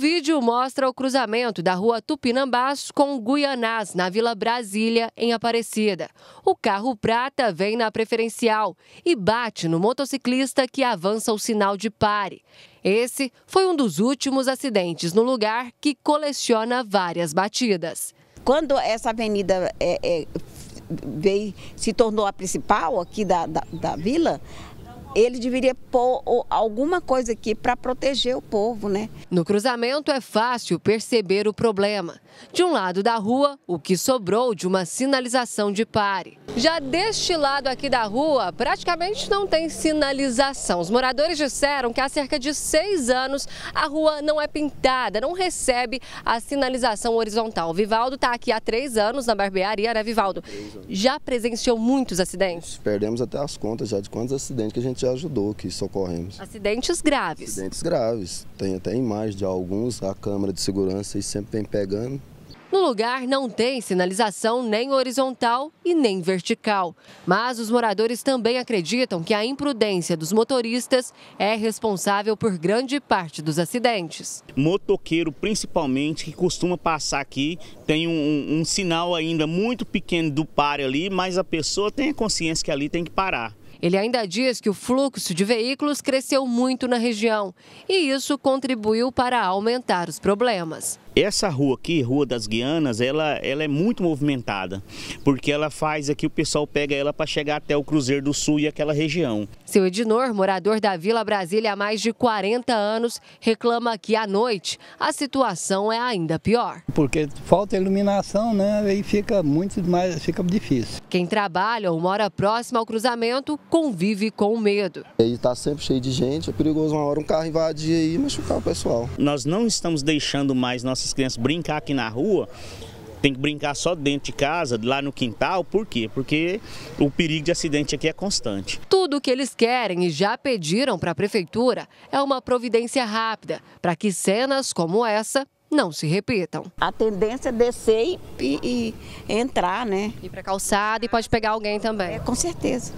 vídeo mostra o cruzamento da rua Tupinambás com Guianás, na Vila Brasília, em Aparecida. O carro prata vem na preferencial e bate no motociclista que avança o sinal de pare. Esse foi um dos últimos acidentes no lugar que coleciona várias batidas. Quando essa avenida é, é, veio, se tornou a principal aqui da, da, da vila, ele deveria pôr alguma coisa aqui para proteger o povo, né? No cruzamento é fácil perceber o problema. De um lado da rua, o que sobrou de uma sinalização de pare. Já deste lado aqui da rua, praticamente não tem sinalização. Os moradores disseram que há cerca de seis anos a rua não é pintada, não recebe a sinalização horizontal. O Vivaldo está aqui há três anos na barbearia, né, Vivaldo? Já presenciou muitos acidentes? Perdemos até as contas já de quantos acidentes que a gente já ajudou, que socorremos. Acidentes graves. Acidentes graves. Tem até imagem de alguns, a câmera de segurança e sempre vem pegando. No lugar não tem sinalização nem horizontal e nem vertical. Mas os moradores também acreditam que a imprudência dos motoristas é responsável por grande parte dos acidentes. Motoqueiro, principalmente, que costuma passar aqui, tem um, um sinal ainda muito pequeno do pare ali, mas a pessoa tem a consciência que ali tem que parar. Ele ainda diz que o fluxo de veículos cresceu muito na região e isso contribuiu para aumentar os problemas. Essa rua aqui, Rua das Guianas, ela, ela é muito movimentada, porque ela faz aqui, o pessoal pega ela para chegar até o Cruzeiro do Sul e aquela região. Seu Ednor, morador da Vila Brasília há mais de 40 anos, reclama que à noite a situação é ainda pior. Porque falta iluminação, né? Aí fica muito mais, fica difícil. Quem trabalha ou mora próximo ao cruzamento convive com medo. Aí está sempre cheio de gente, é perigoso uma hora um carro invadir aí e machucar o pessoal. Nós não estamos deixando mais nossa nossas crianças brincar aqui na rua, tem que brincar só dentro de casa, lá no quintal. Por quê? Porque o perigo de acidente aqui é constante. Tudo o que eles querem e já pediram para a prefeitura é uma providência rápida para que cenas como essa não se repitam. A tendência é descer e, e, e entrar, né? Ir para calçada e pode pegar alguém também. É, com certeza.